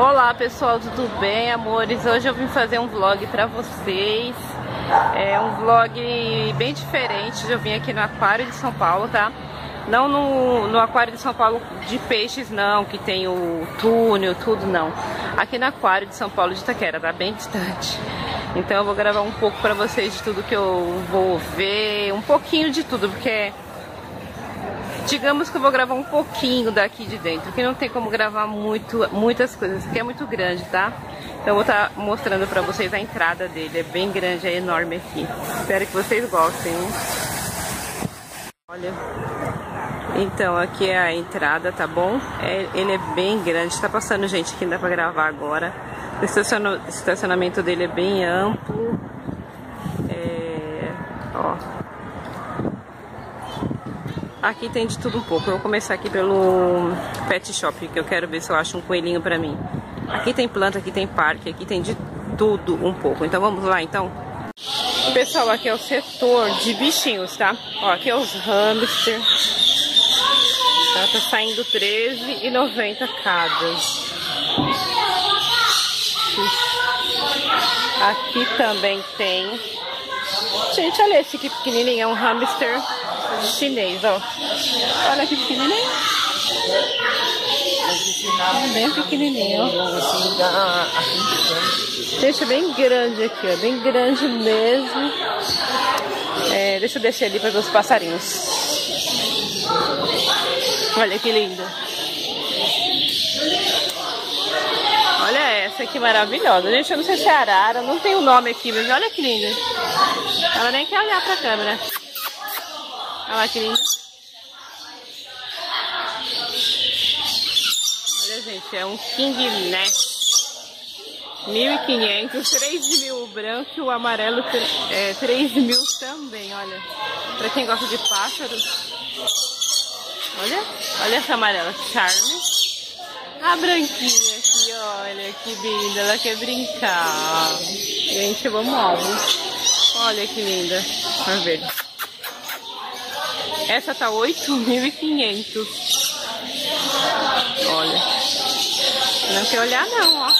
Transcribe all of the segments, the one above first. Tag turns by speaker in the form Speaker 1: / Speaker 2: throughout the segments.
Speaker 1: Olá pessoal, tudo bem amores? Hoje eu vim fazer um vlog pra vocês. É um vlog bem diferente. Eu vim aqui no Aquário de São Paulo, tá? Não no, no Aquário de São Paulo de peixes não, que tem o túnel, tudo não. Aqui no Aquário de São Paulo de Itaquera, tá? Bem distante. Então eu vou gravar um pouco pra vocês de tudo que eu vou ver Um pouquinho de tudo, porque digamos que eu vou gravar um pouquinho daqui de dentro, porque não tem como gravar muito, muitas coisas, porque é muito grande, tá? Então eu vou estar tá mostrando pra vocês a entrada dele, é bem grande, é enorme aqui. Espero que vocês gostem. Hein? Olha, então aqui é a entrada, tá bom? É, ele é bem grande, tá passando gente aqui, não dá pra gravar agora. O estacionamento dele é bem amplo. É, ó, Aqui tem de tudo um pouco. Eu vou começar aqui pelo pet shop, que eu quero ver se eu acho um coelhinho pra mim. Aqui tem planta, aqui tem parque, aqui tem de tudo um pouco. Então vamos lá, então. Pessoal, aqui é o setor de bichinhos, tá? Ó, aqui é os hamster. Tá, tá saindo R$13,90 cada. Aqui também tem. Gente, olha esse aqui pequenininho, é um hamster chinês, ó. Olha que pequenininho. Bem pequenininho, ó. Deixa bem grande aqui, ó. Bem grande mesmo. É, deixa eu descer ali para ver os passarinhos. Olha que lindo. Olha essa que maravilhosa. Gente, eu não sei se é arara, não tem o um nome aqui, mas olha que linda. Ela nem quer olhar pra câmera. Olha lá que lindo. Olha, gente, é um King Nest. 1.500, 3 mil o branco e o amarelo é, 3 mil também, olha. Pra quem gosta de pássaros. Olha, olha essa amarela, Charme. A branquinha aqui, olha que linda, ela quer brincar. Gente, vamos ovo. Olha que linda. Vamos ver. Essa tá 8.500. Olha. Não quer olhar não, ó.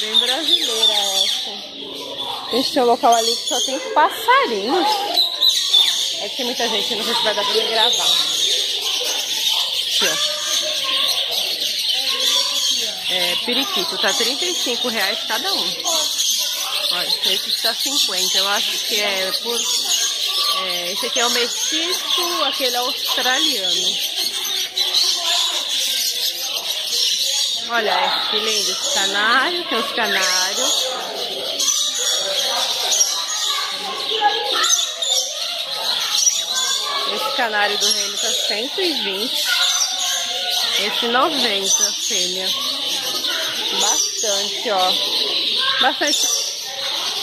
Speaker 1: Bem brasileira essa. Esse é o local ali que só tem passarinhos. É que tem muita gente, não sei se vai dar pra me gravar. Aqui, ó. É, periquito, tá 35 reais cada um. Olha, esse está 50. Eu acho que é por é, esse aqui é o mestiço, aquele é australiano. Olha que lindo esse canário, tem os canários. Esse canário do reino tá 120. Esse 90, fêmea. Bastante, ó. Bastante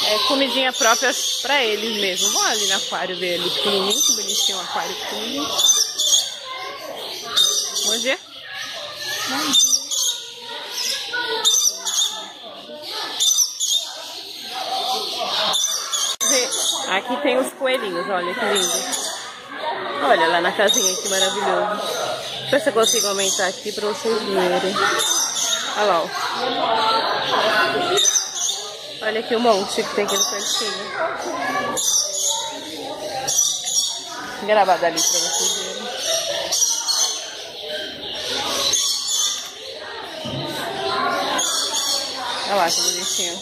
Speaker 1: é, comidinha própria pra eles mesmo. Vão ali no aquário dele, pequenininho, que bonitinho o aquário pequenininho. Bom dia. Bom dia. Aqui tem os coelhinhos, olha que lindo. Olha lá na casinha, que maravilhoso. Deixa eu ver se eu consigo aumentar aqui pra vocês verem. Olha lá, ó. Olha aqui o monte que tem aqui no cantinho. Gravado ali pra vocês verem. Olha lá que bonitinho.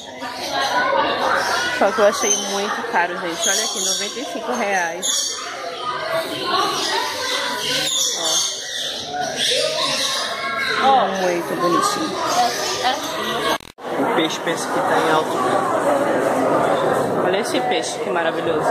Speaker 1: Só que eu achei muito caro, gente. Olha aqui, 95 reais. Ó. Muito bonitinho.
Speaker 2: Peixe pensa que está em alto.
Speaker 1: Olha esse peixe, que maravilhoso.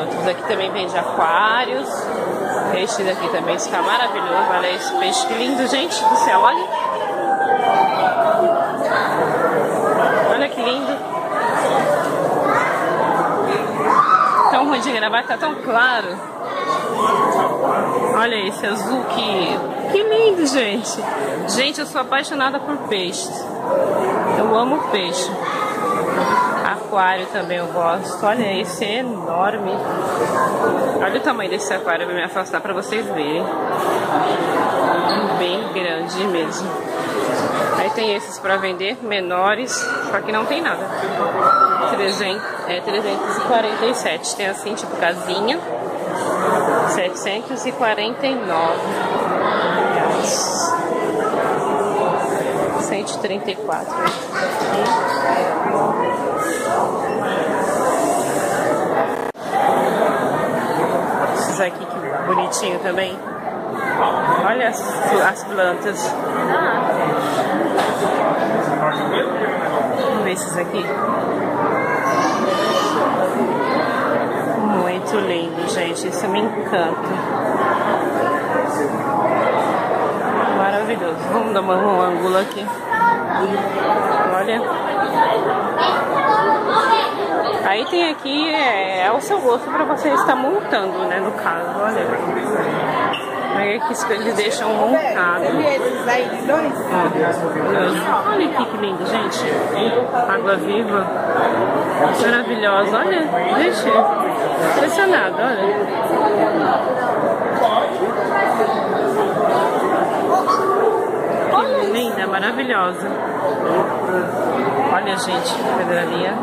Speaker 1: Outros aqui também vende aquários. Este daqui também está maravilhoso. Olha esse peixe, que lindo, gente do céu. Olha que lindo. De gravar, tá tão claro. Olha esse azul que... Que lindo, gente. Gente, eu sou apaixonada por peixes. Eu amo peixe. Aquário também eu gosto. Olha, esse é enorme. Olha o tamanho desse aquário, vou me afastar para vocês verem. Bem grande mesmo. Aí tem esses para vender, menores, só que não tem nada. 300, é 347. Tem assim, tipo casinha. 749 reais. 134. Esses aqui que bonitinho também. Olha as, as plantas. Vamos ver esses aqui. Muito lindo, gente. Isso me encanta. Maravilhoso. Vamos dar um ângulo aqui. Olha. Aí tem aqui, é, é o seu gosto para você estar montando, né, no caso, olha. Aí aqui eles deixam montado. Olha aqui que lindo, gente. Água viva. Maravilhosa. Olha, gente. Impressionado, olha. Que linda, maravilhosa. Olha, gente, pedraria.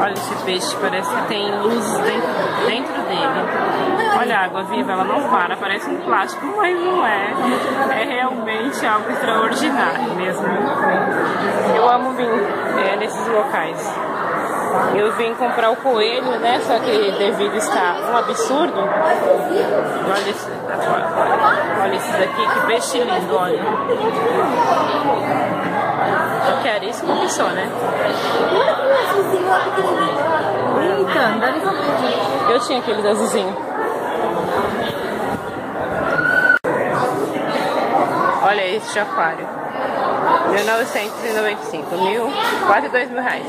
Speaker 1: Olha esse peixe, parece que tem luz dentro, dentro dele. Olha a água viva, ela não para, parece um plástico, mas não é. É realmente algo extraordinário mesmo. Eu amo vir é, nesses locais. Eu vim comprar o coelho, né? Só que devido estar um absurdo. Olha esse, olha esse daqui, que peixe lindo, olha. Eu quero isso que só, né? Brincando, Eu tinha aquele azulzinho. Olha esse aquário. 1995, mil, quase dois mil reais.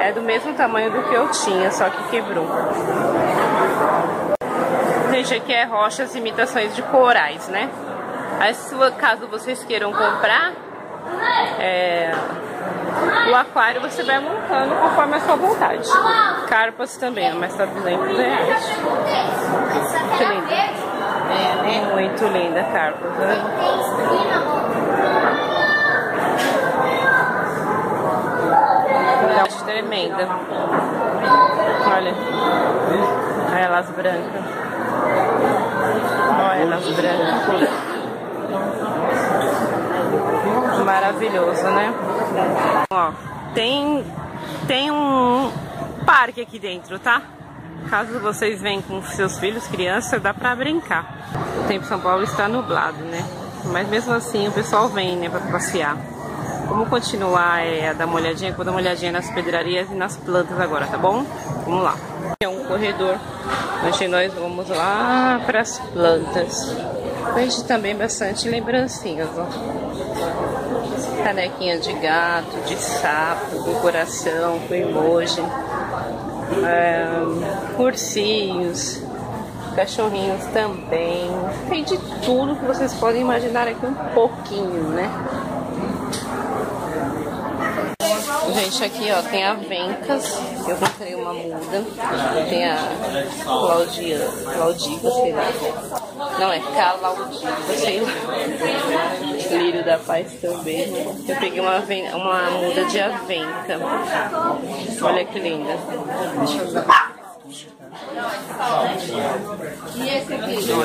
Speaker 1: É do mesmo tamanho do que eu tinha, só que quebrou. Gente, aqui é rochas imitações de corais, né? Aí, caso vocês queiram comprar, é, o aquário você vai montando conforme a sua vontade. Carpas também, mas tá 200 reais. Que linda. Muito linda a carpa, né? Acho tremenda. Olha. Olha elas brancas. Olha elas brancas. Maravilhoso, né? Ó, tem, tem um parque aqui dentro, tá? Caso vocês venham com seus filhos, crianças, dá pra brincar. O tempo em São Paulo está nublado, né? Mas mesmo assim o pessoal vem, né, pra passear. Vamos continuar é, a dar uma olhadinha, vou dar uma olhadinha nas pedrarias e nas plantas agora, tá bom? Vamos lá. É um corredor onde nós vamos lá para as plantas. Vejo também bastante lembrancinhas, ó. Canequinha de gato, de sapo, com coração, com emoji. É, ursinhos, cachorrinhos também. Tem de tudo que vocês podem imaginar aqui um pouquinho, né? Gente, aqui ó, tem a Vencas, eu comprei uma muda. Tem a Claudia, Claudiva, sei lá. Não, é Calaudiva, sei lá. Lírio da Paz também. Eu peguei uma, uma muda de avenca. Olha que linda. Deixa eu ver. Olha,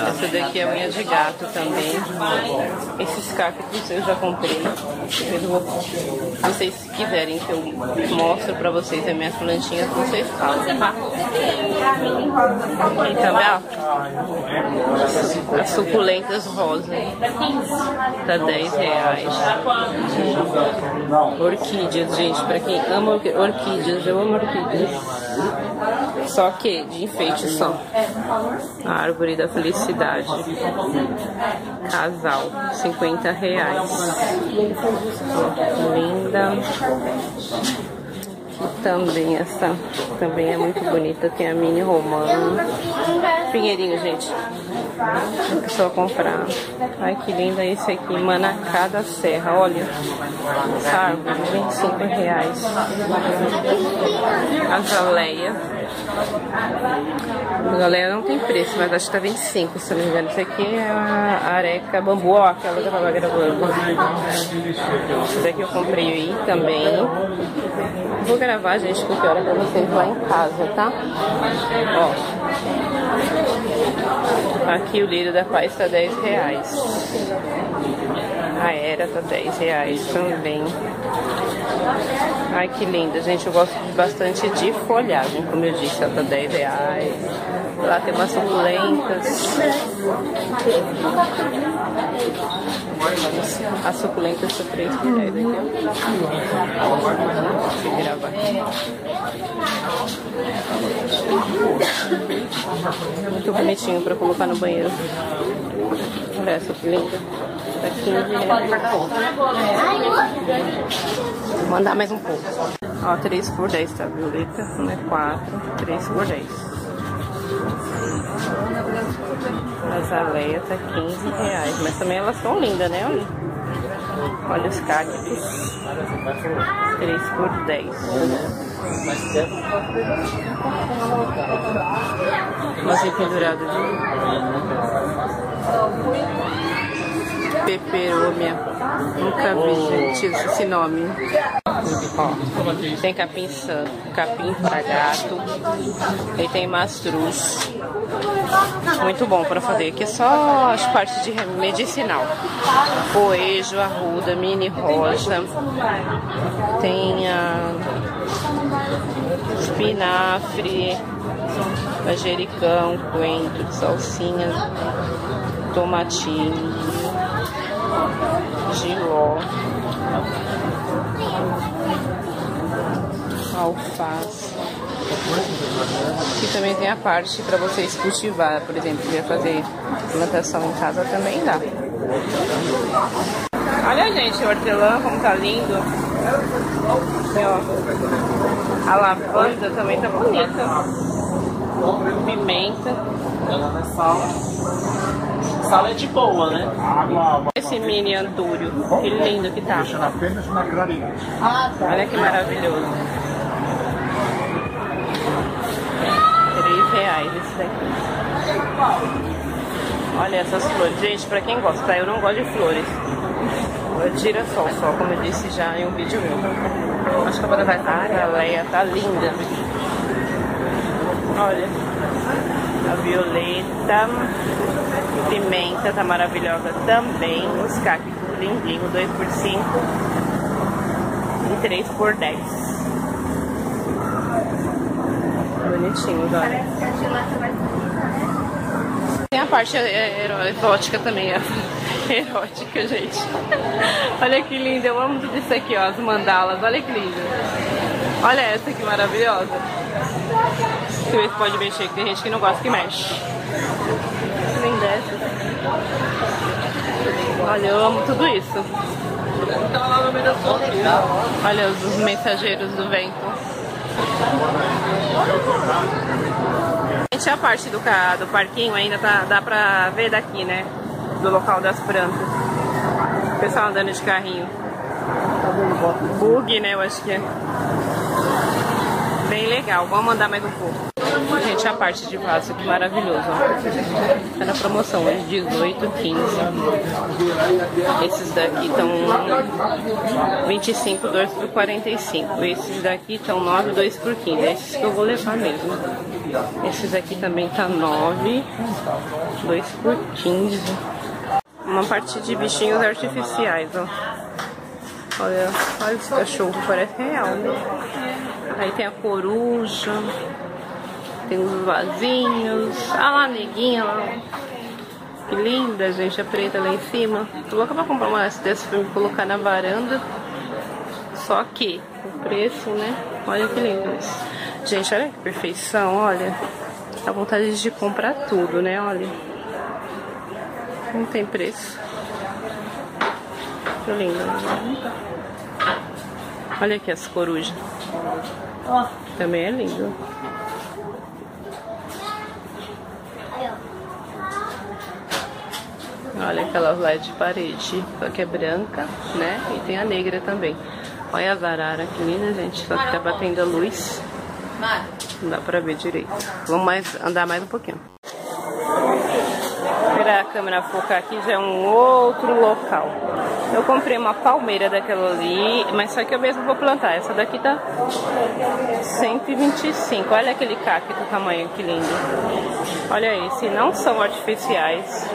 Speaker 1: essa daqui é unha de gato também. Esses cactos eu já comprei. Eu vocês quiserem que eu mostre pra vocês as minhas plantinhas, vocês falam, tá? E ó, as suculentas rosa. Tá 10 reais. Orquídeas, gente, pra quem ama orquídeas, eu amo orquídeas. Só que de enfeite só. A árvore da felicidade. Casal, 50 reais. Linda. E também essa também é muito bonita. Tem a mini romana. Pinheirinho, gente. Pessoa comprar. Ai, que linda esse aqui. Manacá da Serra. Olha. Árvore, 25 reais. Azaleia. Azaleia não tem preço, mas acho que tá 25, se não me engano. Isso aqui é a areca bambu, ó, aquela que eu tava gravando. Essa daqui eu comprei aí também. Vou gravar, gente, qualquer hora pra vocês lá em casa, tá? Ó. Aqui o lírio da paz tá 10 reais. A era tá 10 reais também. Ai, que linda, gente. Eu gosto bastante de folhagem, como eu disse, ela tá 10 reais. Lá tem umas suculentas. As suculentas são 3 reais aqui. Vou gravar. Muito bonitinho pra colocar no banheiro. Olha essa linda. Tá 15 reais. Vou mandar mais um pouco. Ó, 3 por 10, tá? Violeta, não é 4, 3 por 10. Azaleia tá 15 reais. Mas também elas são lindas, né? Olha. Olha os cactos. 3 por 10. Mas pendurado. Peperômia. Nunca vi, gente, esse nome. Ó, tem capim santo, capim pra gato. E tem mastruz. Muito bom pra fazer. Aqui é só as partes de medicinal. Poejo, arruda, mini rosa. Tem a espinafre, manjericão, coentro, salsinha, tomatinho, giló, alface. Aqui também tem a parte para vocês cultivar, por exemplo, quer fazer plantação em casa também dá. Olha, gente, o hortelã como tá lindo. Aqui, ó. A lavanda também tá bonita. Pimenta.
Speaker 2: Sal. Sal é de boa, né?
Speaker 1: Esse mini antúrio. Que lindo que tá.
Speaker 3: apenas na claridade.
Speaker 1: Olha que maravilhoso. Três reais esse daqui. Olha essas flores. Gente, pra quem gosta, tá? Eu não gosto de flores. Girassol só, como eu disse já em um vídeo meu. Acho que a banda vai estar. A Leia tá linda. Olha. A violeta. Pimenta tá maravilhosa também. Os cactos lindinho, 2 por 5 e 3 por 10. Bonitinhos, olha. Tem a parte é, é, exótica também, é erótica, gente. Olha que linda, eu amo tudo isso aqui, ó, as mandalas, olha que linda. Olha essa que maravilhosa. Se pode mexer, que tem gente que não gosta que mexe. Linda essa. Olha, eu amo tudo isso. Olha os, os mensageiros do vento. Gente, a parte do, do parquinho ainda tá, dá pra ver daqui, né? Do local das plantas. O pessoal andando de carrinho. Bug, né? Eu acho que é. Bem legal. Vamos andar mais um pouco. Gente, a parte de vaso, que maravilhoso. ó. Tá na promoção, hoje 18, 15. Esses daqui estão 25, 2 por 45. Esses daqui estão 9, 2 por 15. Esses que eu vou levar mesmo. Esses aqui também tá 9, 2 por 15. Uma parte de bichinhos artificiais, ó. Olha, olha esse cachorro, parece real, né? Aí tem a coruja, tem os vasinhos. Ah lá, a neguinha lá. Que linda, gente, a preta lá em cima. Tô louca pra comprar uma dessas pra me colocar na varanda. Só que o preço, né? Olha que lindo isso. Gente, olha que perfeição, olha. Dá vontade de comprar tudo, né? Olha. Não tem preço. Que lindo. né? Olha aqui as corujas. Também é lindo. Olha aquelas lá de parede, só que é branca, né? E tem a negra também. Olha as araras, que linda, gente. Só que tá batendo a luz. Não dá pra ver direito. Vamos mais, andar mais um pouquinho. Esperar a câmera focar aqui já é um outro local. Eu comprei uma palmeira daquela ali, mas só que eu mesmo vou plantar. Essa daqui tá 125. Olha aquele cacto tamanho, que lindo. Olha esse, não são artificiais.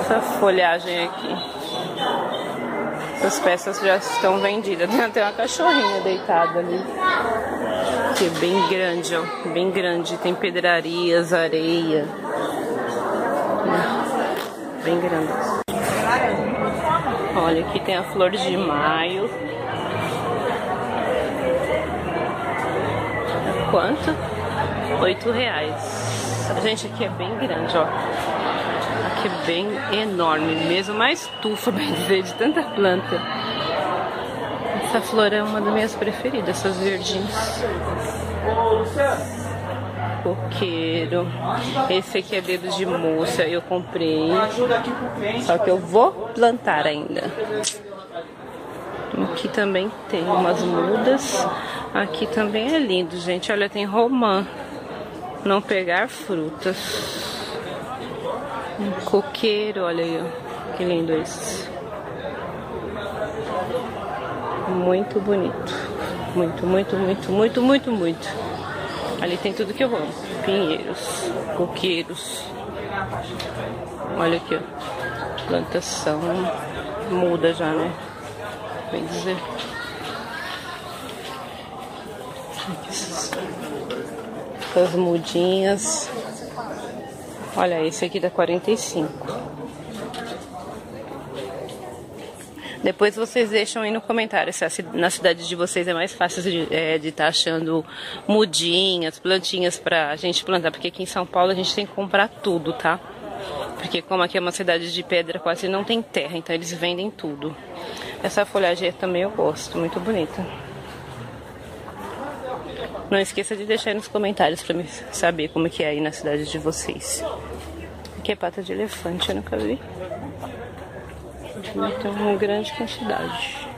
Speaker 1: Essa folhagem aqui. Essas peças já estão vendidas. Tem até uma cachorrinha deitada ali. Que é bem grande, ó. Bem grande. Tem pedrarias, areia. Bem grande. Olha, aqui tem a flor de maio. Quanto? Oito reais. Gente, aqui é bem grande, ó que é bem enorme mesmo, uma estufa, bem dizer, de tanta planta. Essa flor é uma das minhas preferidas, essas verdinhas. Coqueiro. Esse aqui é dedo de moça, eu comprei. Só que eu vou plantar ainda. Aqui também tem umas mudas. Aqui também é lindo, gente. Olha, tem romã. Não pegar frutas. Um coqueiro, olha aí, ó. Que lindo esse. Muito bonito. Muito, muito, muito, muito, muito, muito. Ali tem tudo que eu amo. Pinheiros, coqueiros. Olha aqui, ó. Plantação. Muda já, né? Bem dizer. Essas mudinhas. Olha, esse aqui dá 45. Depois vocês deixam aí no comentário se na cidade de vocês é mais fácil de estar é, tá achando mudinhas, plantinhas pra gente plantar. Porque aqui em São Paulo a gente tem que comprar tudo, tá? Porque como aqui é uma cidade de pedra, quase não tem terra, então eles vendem tudo. Essa folhagem também eu gosto, muito bonita. Não esqueça de deixar aí nos comentários para me saber como que é aí na cidade de vocês. Aqui é pata de elefante, eu nunca vi. Tem uma grande quantidade.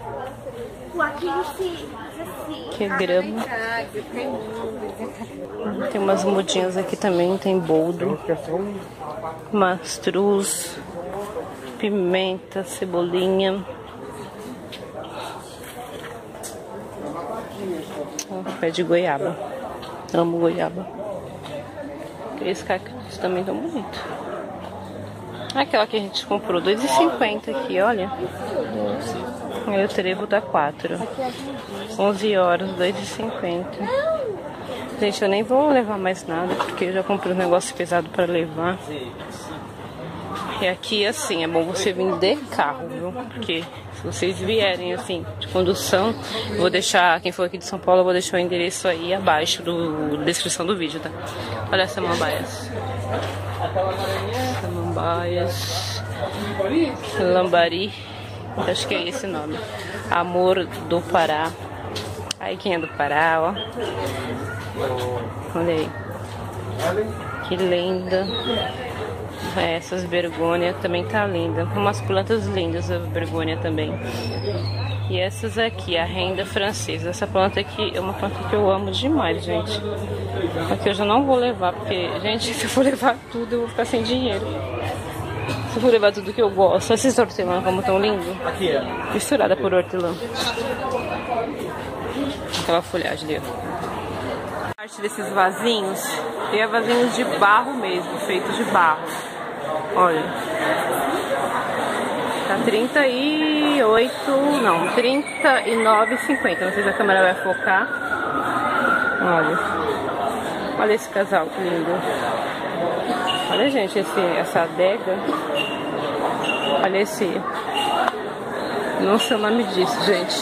Speaker 1: Aqui é grama. Tem umas mudinhas aqui também, tem boldo. Mastruz. Pimenta, cebolinha. pé de goiaba. Amo goiaba. Esse cactus também tão bonito. Aquela que a gente comprou, 2,50 aqui, olha. E o trevo dá 4. 11 horas, 2,50. Gente, eu nem vou levar mais nada, porque eu já comprei um negócio pesado para levar. E aqui, assim, é bom você vir de carro, viu? Porque se vocês vierem, assim, de condução, vou deixar, quem for aqui de São Paulo, eu vou deixar o endereço aí abaixo do descrição do vídeo, tá? Olha essa mambaias. Lambari. Acho que é esse nome. Amor do Pará. Aí quem é do Pará, ó. Olha aí. Que linda. É, essas bergônia também tá linda. Umas plantas lindas a bergônia também. E essas aqui, a renda francesa. Essa planta aqui é uma planta que eu amo demais, gente. Aqui eu já não vou levar, porque, gente, se eu for levar tudo, eu vou ficar sem dinheiro. Se eu for levar tudo que eu gosto. Esses hortelã como tão lindo. Misturada por hortelã. Aquela folhagem ali, ó parte desses vasinhos, tem vasinhos de barro mesmo, feitos de barro. Olha. Tá 38, não, 39,50. Não sei se a câmera vai focar. Olha. Olha esse casal que lindo. Olha, gente, esse, essa adega. Olha esse. Não sei o nome disso, gente.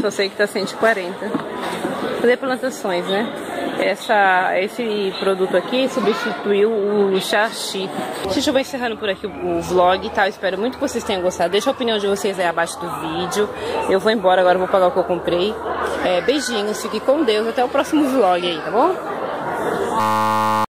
Speaker 1: Só sei que tá 140. Fazer plantações, né? essa, esse produto aqui substituiu o Xaxi. Gente, eu vou encerrando por aqui o, vlog, tá? Eu espero muito que vocês tenham gostado. Deixa a opinião de vocês aí abaixo do vídeo. Eu vou embora agora, vou pagar o que eu comprei. É, beijinhos, fique com Deus. Até o próximo vlog aí, tá bom?